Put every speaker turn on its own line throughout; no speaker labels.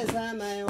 as I may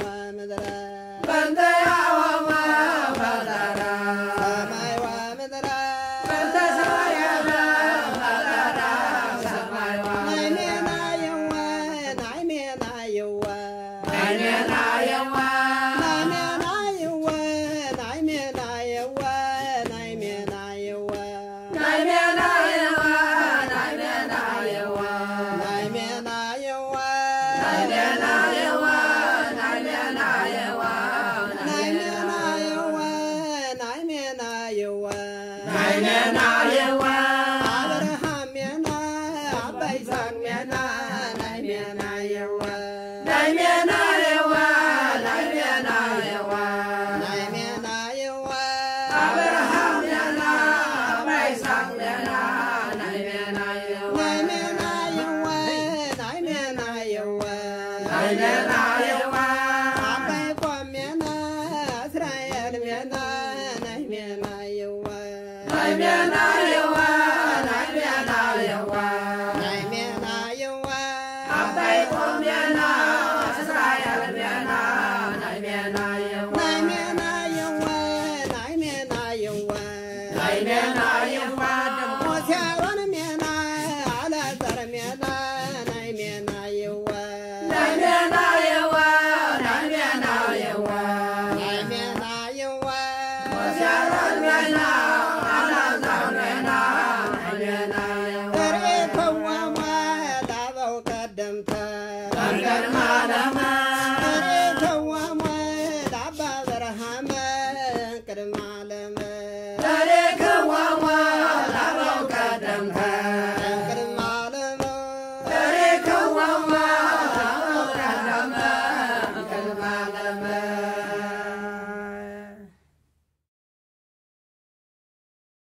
Amen. Karma.